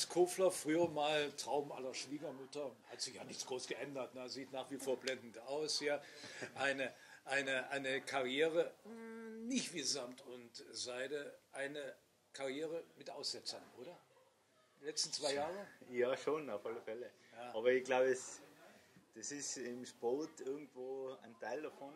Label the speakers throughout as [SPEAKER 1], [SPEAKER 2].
[SPEAKER 1] Andreas Kofler, früher mal Traum aller Schwiegermutter, hat sich ja nichts groß geändert, ne? sieht nach wie vor blendend aus hier. Eine, eine, eine Karriere, hm, nicht wie Samt und Seide, eine Karriere mit Aussetzern, oder? Die letzten zwei Jahre?
[SPEAKER 2] Ja, schon, auf alle Fälle. Ja. Aber ich glaube, das ist im Sport irgendwo ein Teil davon.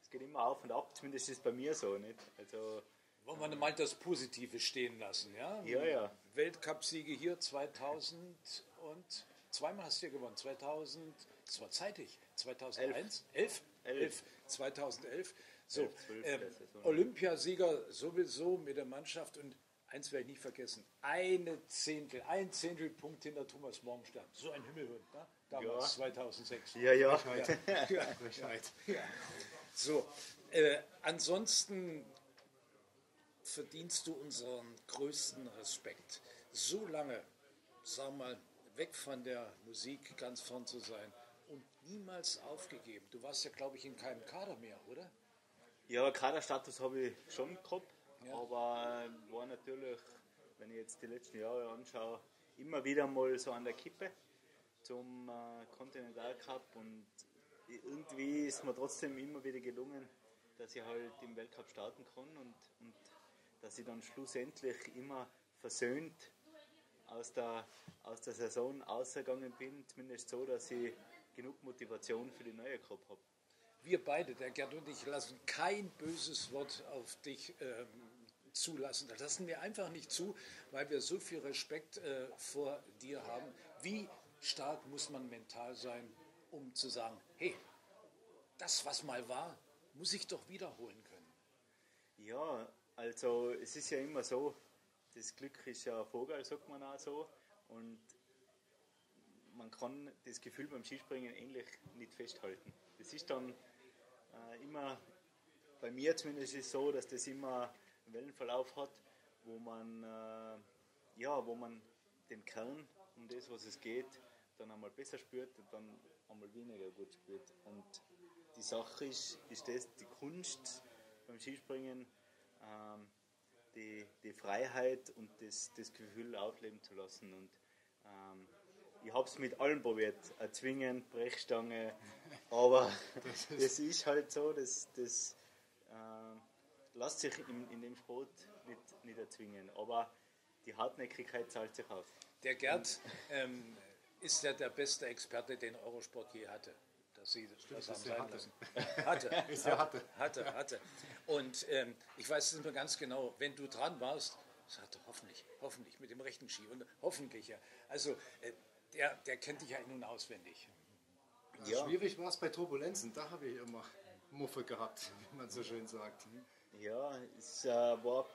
[SPEAKER 2] Es geht immer auf und ab, zumindest ist es bei mir so. Nicht? Also,
[SPEAKER 1] wollen wir mal das Positive stehen lassen, ja?
[SPEAKER 2] Ja, ja.
[SPEAKER 1] Weltcupsiege hier 2000 und zweimal hast du hier gewonnen. 2000, das war zeitig. 2001? 11? 11. 11. 2011. So, 11, 12, ähm, Olympiasieger sowieso mit der Mannschaft und eins werde ich nicht vergessen, eine Zehntel, ein Zehntelpunkt hinter Thomas Morgenstern. So ein Himmelhund, ne? damals ja. 2006.
[SPEAKER 2] Ja, ja.
[SPEAKER 1] ja. ja. ja. So, äh, ansonsten verdienst du unseren größten Respekt. So lange, sag mal, weg von der Musik ganz vorn zu sein und niemals aufgegeben. Du warst ja, glaube ich, in keinem Kader mehr, oder?
[SPEAKER 2] Ja, Kaderstatus habe ich schon gehabt, ja. aber war natürlich, wenn ich jetzt die letzten Jahre anschaue, immer wieder mal so an der Kippe zum äh, Continental Cup und irgendwie ist mir trotzdem immer wieder gelungen, dass ich halt im Weltcup starten kann und, und dass ich dann schlussendlich immer versöhnt aus der, aus der Saison ausgegangen bin, zumindest so, dass ich genug Motivation für die neue gehabt habe.
[SPEAKER 1] Wir beide, der Gerd und ich, lassen kein böses Wort auf dich ähm, zulassen. Das lassen wir einfach nicht zu, weil wir so viel Respekt äh, vor dir haben. Wie stark muss man mental sein, um zu sagen, hey, das, was mal war, muss ich doch wiederholen können?
[SPEAKER 2] Ja, also es ist ja immer so, das Glück ist ja ein Vogel, sagt man auch so. Und man kann das Gefühl beim Skispringen ähnlich nicht festhalten. Das ist dann äh, immer, bei mir zumindest ist es so, dass das immer einen Wellenverlauf hat, wo man, äh, ja, wo man den Kern, um das, was es geht, dann einmal besser spürt und dann einmal weniger gut spürt. Und die Sache ist, ist das, die Kunst beim Skispringen, ähm, die, die Freiheit und das, das Gefühl ausleben zu lassen. Und ähm, ich habe es mit allem probiert, erzwingen, Brechstange, aber das ist, das ist halt so, das, das äh, lässt sich in, in dem Sport nicht, nicht erzwingen. Aber die Hartnäckigkeit zahlt sich aus.
[SPEAKER 1] Der Gerd ähm, ist ja der beste Experte, den Eurosport je hatte dass sie Stimmt, das haben sein hatte. lassen. Hatte. hatte, hatte. hatte, hatte. Und ähm, ich weiß es nur ganz genau, wenn du dran warst, sagte hoffentlich, hoffentlich mit dem rechten Ski und hoffentlich ja. Also äh, der, der kennt dich ja nun auswendig.
[SPEAKER 3] Ja. Schwierig war es bei Turbulenzen, da habe ich immer Muffe gehabt, wie man so schön sagt.
[SPEAKER 2] Ja, es äh, war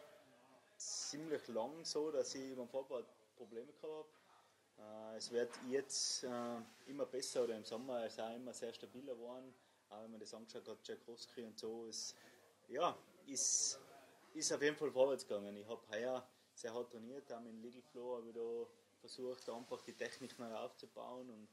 [SPEAKER 2] ziemlich lang so, dass ich beim Fahrrad Probleme gehabt habe es wird jetzt äh, immer besser oder im Sommer ist auch immer sehr stabiler geworden. Auch wenn man das angeschaut hat, Tchaikovsky und so, ist, ja, ist, ist auf jeden Fall vorwärts gegangen. Ich habe heuer sehr hart trainiert, auch mit Legal Flow habe ich da versucht, einfach die Technik neu aufzubauen und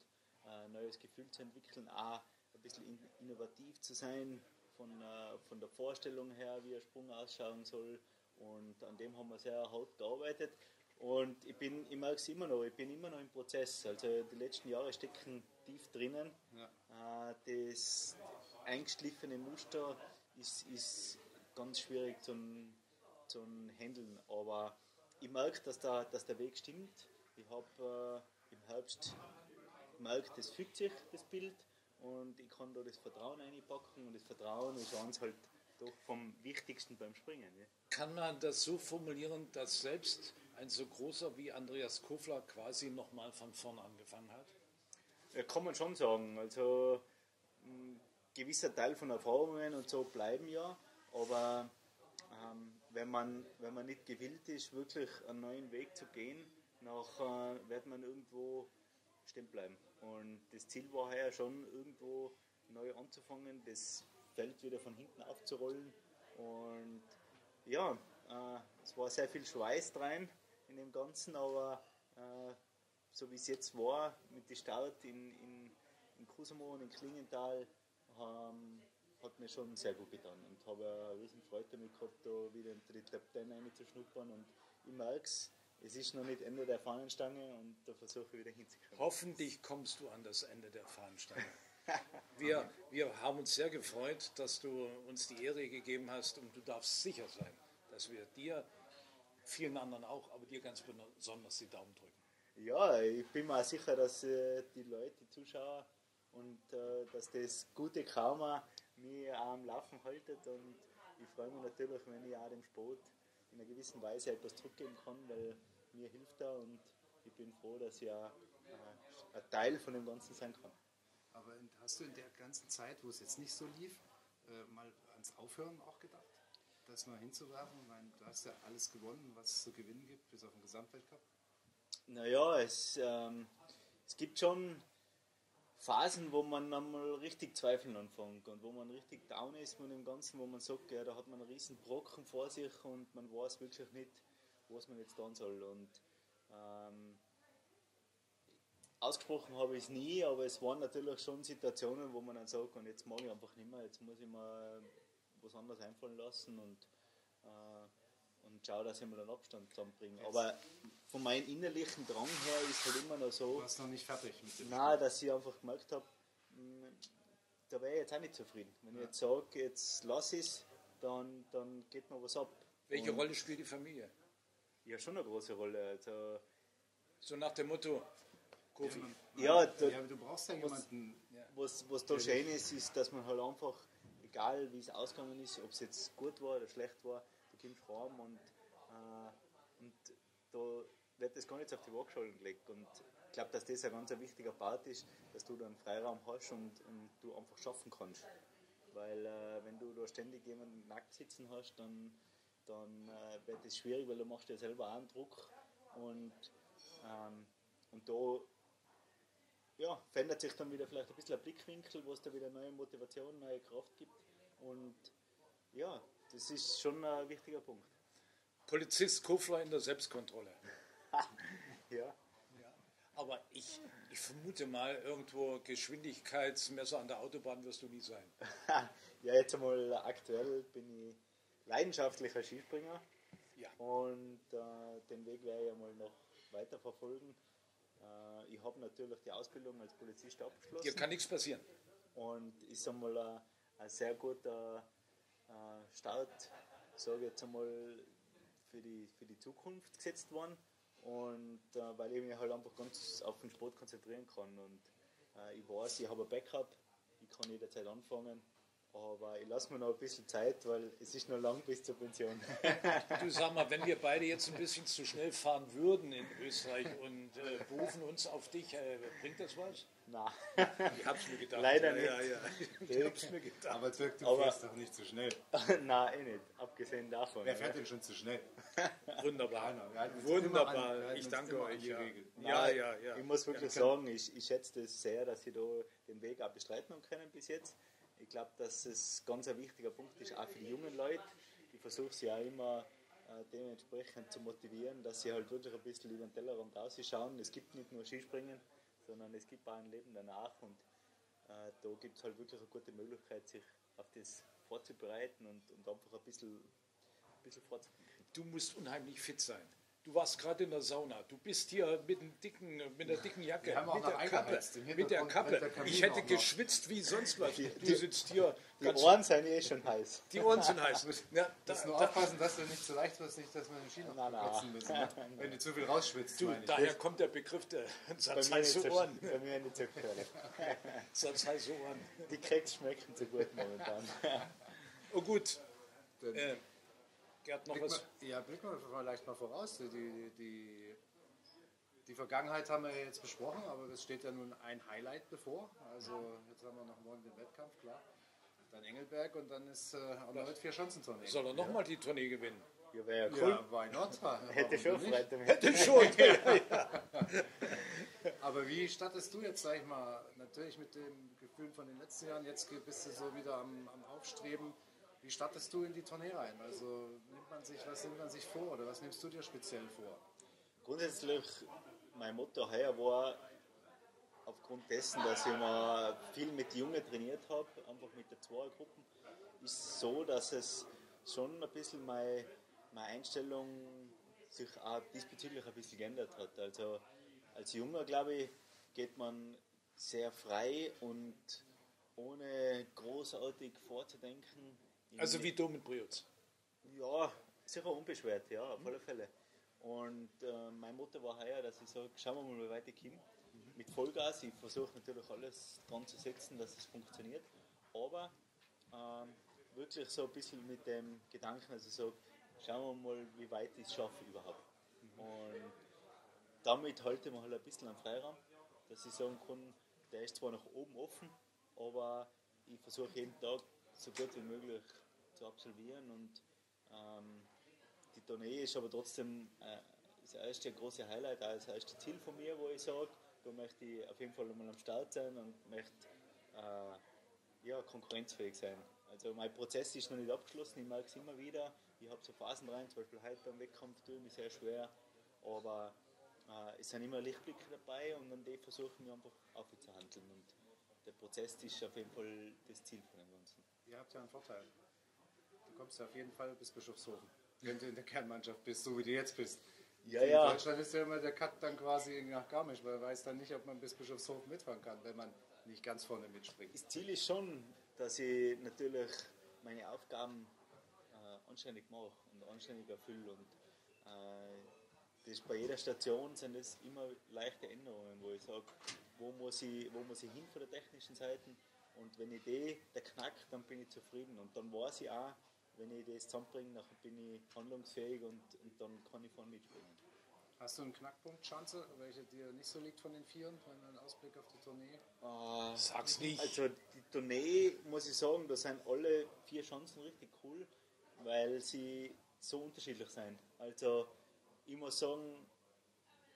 [SPEAKER 2] äh, ein neues Gefühl zu entwickeln, auch ein bisschen innovativ zu sein von, äh, von der Vorstellung her, wie ein Sprung ausschauen soll. Und an dem haben wir sehr hart gearbeitet. Und ich bin, ich merke es immer noch, ich bin immer noch im Prozess. Also die letzten Jahre stecken tief drinnen. Ja. Äh, das eingeschliffene Muster ist, ist ganz schwierig zum, zum Handeln. Aber ich merke, dass der, dass der Weg stimmt. Ich habe äh, im Herbst gemerkt, das fügt sich, das Bild. Und ich kann da das Vertrauen einpacken. Und das Vertrauen ist eins halt doch vom Wichtigsten beim Springen. Ja.
[SPEAKER 1] Kann man das so formulieren, dass selbst ein so großer wie Andreas Kofler quasi nochmal von vorn angefangen hat?
[SPEAKER 2] Kann man schon sagen. Also ein gewisser Teil von Erfahrungen und so bleiben ja, aber ähm, wenn, man, wenn man nicht gewillt ist, wirklich einen neuen Weg zu gehen, nachher äh, wird man irgendwo stehen bleiben. Und das Ziel war ja schon irgendwo neu anzufangen, das Feld wieder von hinten aufzurollen. Und ja, äh, es war sehr viel Schweiß drin in dem Ganzen, aber äh, so wie es jetzt war, mit dem Start in, in, in Kusamo und in Klingenthal, ähm, hat mir schon sehr gut getan und habe eine riesen Freude damit gehabt, da wieder in die Top 10 reinzuschnuppern und ich merke es, es ist noch nicht Ende der Fahnenstange und da versuche ich wieder hinzukommen.
[SPEAKER 1] Hoffentlich kommst du an das Ende der Fahnenstange. Wir, wir haben uns sehr gefreut, dass du uns die Ehre gegeben hast und du darfst sicher sein, dass wir dir, vielen anderen auch, aber dir ganz besonders die Daumen drücken.
[SPEAKER 2] Ja, ich bin mir auch sicher, dass äh, die Leute, die Zuschauer und äh, dass das gute Karma mich am Laufen haltet und ich freue mich natürlich, wenn ich auch dem Sport in einer gewissen Weise etwas zurückgeben kann, weil mir hilft er und ich bin froh, dass ich auch äh, ein Teil von dem Ganzen sein kann.
[SPEAKER 3] Aber hast du in der ganzen Zeit, wo es jetzt nicht so lief, äh, mal ans Aufhören auch gedacht? Das mal hinzuwerfen? Ich meine, du hast ja alles gewonnen, was es zu gewinnen gibt, bis auf den Gesamtweltcup.
[SPEAKER 2] Naja, es, ähm, es gibt schon Phasen, wo man einmal richtig zweifeln anfängt und wo man richtig down ist mit dem Ganzen, wo man sagt, ja, da hat man einen riesen Brocken vor sich und man weiß wirklich nicht, was man jetzt tun soll. Und ähm, ausgesprochen habe ich es nie, aber es waren natürlich schon Situationen, wo man dann sagt, und jetzt mag ich einfach nicht mehr, jetzt muss ich mir was anderes einfallen lassen und, äh, und schaue, dass ich mir den Abstand zusammenbringe. Aber von meinem innerlichen Drang her ist halt immer noch so.
[SPEAKER 3] Du warst noch nicht fertig
[SPEAKER 2] mit dem Nein, dass ich einfach gemerkt habe, hm, da wäre ich jetzt auch nicht zufrieden. Wenn ja. ich jetzt sage, jetzt lass es, dann, dann geht mir was ab.
[SPEAKER 1] Welche und Rolle spielt die Familie?
[SPEAKER 2] Ja, schon eine große Rolle. Also,
[SPEAKER 1] so nach dem Motto,
[SPEAKER 3] Kofi. Ja, da, ja, du brauchst ja jemanden.
[SPEAKER 2] Was, was da schön ist, ist, dass man halt einfach, egal wie es ausgegangen ist, ob es jetzt gut war oder schlecht war, du kommst heim und, äh, und da wird das gar nicht auf die Waagschale gelegt. Und ich glaube, dass das ein ganz wichtiger Part ist, dass du dann Freiraum hast und, und du einfach schaffen kannst. Weil äh, wenn du da ständig jemanden nackt sitzen hast, dann, dann äh, wird es schwierig, weil du machst dir selber auch einen Druck. Und, ähm, und da ja, verändert sich dann wieder vielleicht ein bisschen der Blickwinkel, wo es da wieder neue Motivation, neue Kraft gibt. Und ja, das ist schon ein wichtiger Punkt.
[SPEAKER 1] Polizist Kofler in der Selbstkontrolle.
[SPEAKER 2] ja.
[SPEAKER 1] Aber ich, ich vermute mal, irgendwo Geschwindigkeitsmesser an der Autobahn wirst du nie sein.
[SPEAKER 2] ja, jetzt einmal aktuell bin ich leidenschaftlicher Skispringer. Ja. Und äh, den Weg werde ich einmal noch weiter verfolgen. Äh, ich habe natürlich die Ausbildung als Polizist abgeschlossen.
[SPEAKER 1] Dir kann nichts passieren.
[SPEAKER 2] Und ist einmal ein, ein sehr guter äh, Start, sage ich jetzt einmal, für die, für die Zukunft gesetzt worden. Und äh, weil ich mich halt einfach ganz auf den Sport konzentrieren kann. Und äh, ich weiß, ich habe ein Backup, ich kann jederzeit anfangen. Aber ich lasse mir noch ein bisschen Zeit, weil es ist noch lang bis zur Pension.
[SPEAKER 1] du sag mal, wenn wir beide jetzt ein bisschen zu schnell fahren würden in Österreich und äh, berufen uns auf dich, äh, bringt das was?
[SPEAKER 2] Nein.
[SPEAKER 1] Ich hab's mir gedacht.
[SPEAKER 2] Leider nicht.
[SPEAKER 1] Ja, ja. Ich hab's mir gedacht.
[SPEAKER 3] Aber Dirk, du fährst doch nicht zu schnell.
[SPEAKER 2] Nein, eh nicht. Abgesehen davon.
[SPEAKER 3] Wer fährt denn schon zu schnell?
[SPEAKER 1] Wunderbar. Wunderbar. An, ich danke euch. Ja.
[SPEAKER 2] ja, ja, ja. Ich muss wirklich sagen, ich, ich schätze das sehr, dass Sie da den Weg auch bestreiten können bis jetzt. Ich glaube, dass es ganz ein wichtiger Punkt ist, auch für die jungen Leute. Ich versuche sie auch immer äh, dementsprechend zu motivieren, dass sie halt wirklich ein bisschen über den Tellerrand rausschauen. Es gibt nicht nur Skispringen, sondern es gibt auch ein Leben danach und äh, da gibt es halt wirklich eine gute Möglichkeit, sich auf das vorzubereiten und, und einfach ein bisschen, ein bisschen vorzubereiten.
[SPEAKER 1] Du musst unheimlich fit sein. Du warst gerade in der Sauna. Du bist hier mit, dicken, mit der dicken Jacke, mit der, Kappe, mit der Kappe. Ich hätte geschwitzt wie sonst was. Du
[SPEAKER 2] die,
[SPEAKER 1] sitzt hier.
[SPEAKER 2] Die Ohren sind eh schon heiß.
[SPEAKER 1] Die Ohren sind heiß.
[SPEAKER 3] Ja, da, musst nur da, aufpassen, dass du nicht zu leicht wirst, nicht, dass wir den noch kotzen müssen. Ne? Wenn du zu viel rausschwitzt.
[SPEAKER 1] Du, daher das kommt der Begriff der sonst heiße Ohren.
[SPEAKER 2] Bei mir so gefährlich.
[SPEAKER 1] sonst heiße Ohren.
[SPEAKER 2] Die Keks schmecken zu gut momentan.
[SPEAKER 1] oh gut. Äh, Gerd, noch
[SPEAKER 3] blick was? Mal, ja, blicken wir vielleicht mal voraus. Die, die, die Vergangenheit haben wir jetzt besprochen, aber es steht ja nun ein Highlight bevor. Also jetzt haben wir noch morgen den Wettkampf, klar. Dann Engelberg und dann ist äh, erneut vier Schanzentournee.
[SPEAKER 1] Soll er nochmal die Tournee gewinnen?
[SPEAKER 2] Ja, wäre ja cool.
[SPEAKER 3] Ja, why not?
[SPEAKER 2] Hätte schon Freude
[SPEAKER 1] Hätte schon,
[SPEAKER 3] Aber wie startest du jetzt, sag ich mal, natürlich mit dem Gefühl von den letzten Jahren, jetzt bist du so wieder am, am Aufstreben. Wie startest du in die Tournee rein? Also nimmt man sich, was nimmt man sich vor oder was nimmst du dir speziell vor?
[SPEAKER 2] Grundsätzlich, mein Motto heuer war, aufgrund dessen, dass ich mal viel mit Jungen trainiert habe, einfach mit der Zweiergruppen, ist so, dass es schon ein bisschen meine, meine Einstellung sich auch diesbezüglich ein bisschen geändert hat. Also als Junger, glaube ich, geht man sehr frei und ohne großartig vorzudenken.
[SPEAKER 1] Also wie du mit Briotz?
[SPEAKER 2] Ja, sicher unbeschwert, ja, auf alle Fälle. Und äh, mein Motto war heuer, dass ich sage, schauen wir mal, wie weit ich komme. Mit Vollgas, ich versuche natürlich alles dran zu setzen, dass es funktioniert. Aber ähm, wirklich so ein bisschen mit dem Gedanken, dass ich sage, schauen wir mal, wie weit ich es schaffe überhaupt. Und damit halte ich mir halt ein bisschen einen Freiraum, dass ich sagen kann, der ist zwar nach oben offen, aber ich versuche jeden Tag so gut wie möglich zu absolvieren und ähm, die Tournee ist aber trotzdem äh, das erste große Highlight, auch das erste Ziel von mir, wo ich sage, da möchte ich auf jeden Fall mal am Start sein und möchte äh, ja, konkurrenzfähig sein. Also mein Prozess ist noch nicht abgeschlossen, ich merke es immer wieder. Ich habe so Phasen rein, zum Beispiel heute beim Wettkampf tue ich mich sehr schwer, aber äh, es sind immer Lichtblicke dabei und an die versuche ich einfach aufzuhandeln. Und der Prozess ist auf jeden Fall das Ziel von dem Ganzen.
[SPEAKER 3] Ihr habt ja einen Vorteil. Du kommst ja auf jeden Fall bis Bischofshofen, wenn du in der Kernmannschaft bist, so wie du jetzt bist.
[SPEAKER 2] Ja,
[SPEAKER 3] in
[SPEAKER 2] ja.
[SPEAKER 3] Deutschland ist ja immer der Cut dann quasi nach Garmisch, weil man weiß dann nicht, ob man bis Bischofshofen mitfahren kann, wenn man nicht ganz vorne mitspringt.
[SPEAKER 2] Das Ziel ist schon, dass ich natürlich meine Aufgaben äh, anständig mache und anständig erfülle. Und äh, das bei jeder Station sind es immer leichte Änderungen, wo ich sage, wo muss ich, wo muss ich hin von der technischen Seite. Und wenn ich die, der knackt, dann bin ich zufrieden. Und dann weiß ich auch, wenn ich das zusammenbringe, dann bin ich handlungsfähig und, und dann kann ich vorne mitspringen.
[SPEAKER 3] Hast du einen Knackpunkt, Chance, welche dir nicht so liegt von den Vieren, wenn du einen Ausblick auf die Tournee?
[SPEAKER 2] Äh,
[SPEAKER 1] Sag's nicht.
[SPEAKER 2] Also die Tournee, muss ich sagen, da sind alle vier Chancen richtig cool, weil sie so unterschiedlich sind. Also ich muss sagen,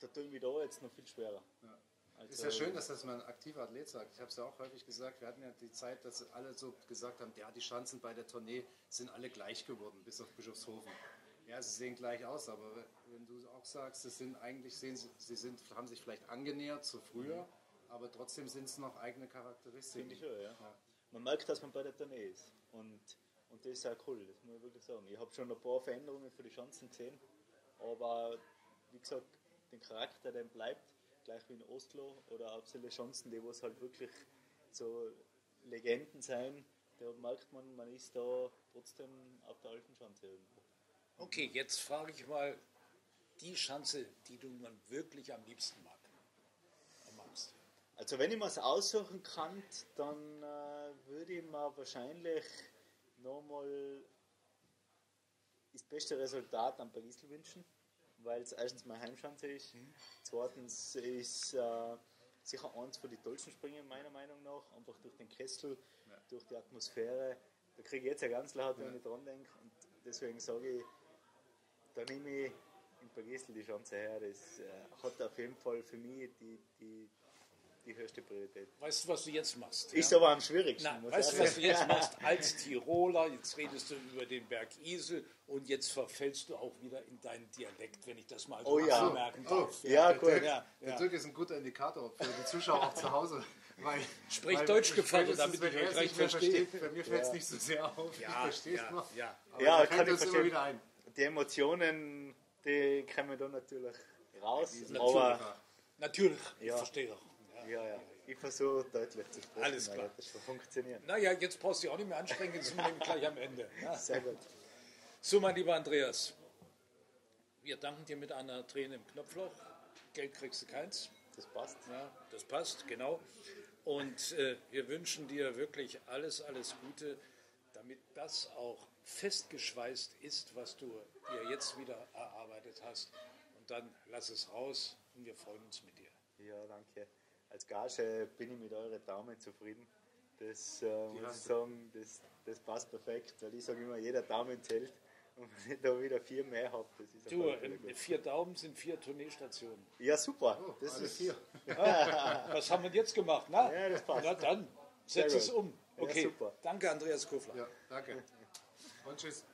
[SPEAKER 2] da tun wir da jetzt noch viel schwerer.
[SPEAKER 3] Ja.
[SPEAKER 2] Also,
[SPEAKER 3] ist ja schön, dass das mal ein aktiver Athlet sagt. Ich habe es ja auch häufig gesagt, wir hatten ja die Zeit, dass alle so gesagt haben, ja, die Chancen bei der Tournee sind alle gleich geworden, bis auf Bischofshofen. Ja, sie sehen gleich aus, aber wenn du auch sagst, sie sind eigentlich, sehen sie, sind, haben sich vielleicht angenähert zu früher, aber trotzdem sind es noch eigene Charakteristiken.
[SPEAKER 2] Finde ich schon, ja. Man merkt, dass man bei der Tournee ist. Und, und das ist auch cool, das muss ich wirklich sagen. Ich habe schon ein paar Veränderungen für die Chancen gesehen, aber wie gesagt, den Charakter, der bleibt, gleich wie in Oslo oder auf solche Chancen, die was halt wirklich so Legenden sein, da merkt man, man ist da trotzdem auf der alten Schanze irgendwo.
[SPEAKER 1] Okay, jetzt frage ich mal die Schanze, die du nun wirklich am liebsten mag, magst.
[SPEAKER 2] Also wenn ich mir es aussuchen kann, dann äh, würde ich mir wahrscheinlich nochmal das beste Resultat am Parisl wünschen, weil es erstens meine Heimschanze ist, zweitens ist äh, sicher eins von den tollsten Springen meiner Meinung nach, einfach durch den Kessel, durch die Atmosphäre. Da kriege ich jetzt ja ganz laut, wenn ich dran denke und deswegen sage ich, da nehme ich in Pagisl die Chance her. Das äh, hat auf jeden Fall für mich die, die, die höchste Priorität.
[SPEAKER 1] Weißt du, was du jetzt machst?
[SPEAKER 2] Ist aber am schwierigsten.
[SPEAKER 1] Na, weißt
[SPEAKER 2] ich
[SPEAKER 1] du, was du jetzt machst als Tiroler? Jetzt redest du über den Berg Isel und jetzt verfällst du auch wieder in deinen Dialekt, wenn ich das mal so
[SPEAKER 2] Oh ja.
[SPEAKER 1] anmerken darf.
[SPEAKER 2] Ja,
[SPEAKER 3] der
[SPEAKER 2] gut.
[SPEAKER 3] Dirk,
[SPEAKER 1] Ja,
[SPEAKER 3] der
[SPEAKER 1] ja.
[SPEAKER 3] Dirk ist ein guter Indikator für die Zuschauer auch zu Hause. Weil,
[SPEAKER 1] Sprich
[SPEAKER 3] weil
[SPEAKER 1] Deutsch gefallen, damit ich euch recht verstehe.
[SPEAKER 3] Bei mir fällt es nicht so sehr auf. ich
[SPEAKER 1] Ja,
[SPEAKER 3] verstehe es
[SPEAKER 1] ja,
[SPEAKER 3] noch.
[SPEAKER 1] ja.
[SPEAKER 3] Aber
[SPEAKER 2] Ja, kann ich
[SPEAKER 3] immer
[SPEAKER 2] verstehen.
[SPEAKER 3] wieder ein.
[SPEAKER 2] Die Emotionen, die kommen da natürlich raus.
[SPEAKER 1] Natürlich.
[SPEAKER 2] Aber
[SPEAKER 1] Natürlich, ich
[SPEAKER 2] Ja.
[SPEAKER 1] verstehe auch. Ja.
[SPEAKER 2] ja, ich versuche deutlich zu sprechen.
[SPEAKER 1] Alles klar.
[SPEAKER 2] Das wird funktionieren.
[SPEAKER 1] Naja, jetzt brauchst du dich auch nicht mehr anstrengen, jetzt sind wir gleich am Ende. Ja.
[SPEAKER 2] Sehr gut.
[SPEAKER 1] So, mein lieber Andreas, wir danken dir mit einer Träne im Knopfloch. Geld kriegst du keins.
[SPEAKER 2] Das passt.
[SPEAKER 1] Ja, das passt, genau. Und äh, wir wünschen dir wirklich alles, alles Gute, damit das auch festgeschweißt ist, was du dir jetzt wieder erarbeitet hast. Und dann lass es raus und wir freuen uns mit dir.
[SPEAKER 2] Ja, danke. Als Gage bin ich mit euren Daumen zufrieden. Das äh, muss ich sagen, das, das passt perfekt, weil ich sage immer, jeder Daumen zählt. Und wenn ich da wieder vier mehr habe, das ist
[SPEAKER 1] Du, äh, vier Daumen sind vier Tourneestationen.
[SPEAKER 2] Ja, super.
[SPEAKER 3] Oh,
[SPEAKER 2] das ist
[SPEAKER 3] vier.
[SPEAKER 1] Was haben wir jetzt gemacht? Na,
[SPEAKER 2] Ja, das passt.
[SPEAKER 1] na dann, setz es um.
[SPEAKER 2] Ja,
[SPEAKER 1] Okay,
[SPEAKER 2] super.
[SPEAKER 1] danke Andreas Kofler.
[SPEAKER 3] Ja, danke. Und tschüss.